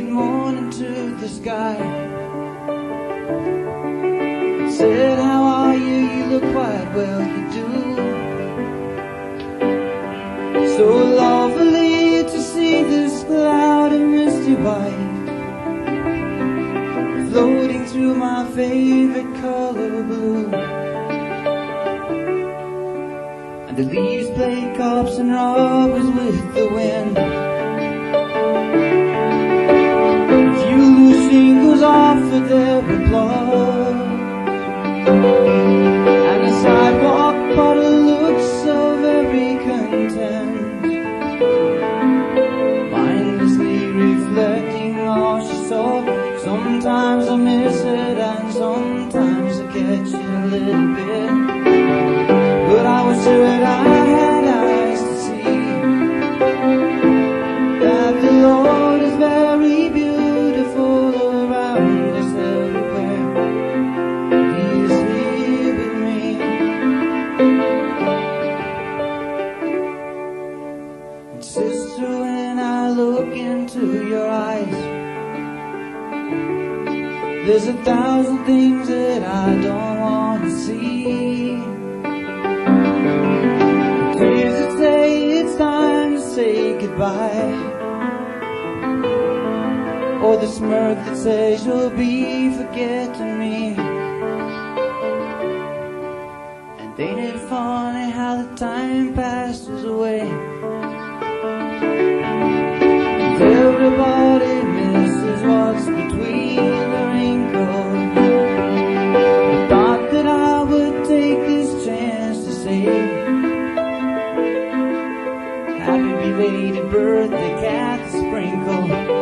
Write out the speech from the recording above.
good morning to the sky. Said, how are you? You look quite well, you do. So lovely to see this cloud of misty white floating through my favorite color blue. And the leaves play cops and robbers with the wind. And the sidewalk puddle looks so very content, mindlessly reflecting all she saw. Sometimes I miss it, and sometimes I catch it a little bit. Your eyes, there's a thousand things that I don't want to see. Tears that say it's time to say goodbye. Or the smirk that says you'll be forgetting me. And ain't it funny how the time passes away? Happy belated birthday, Cat Sprinkle.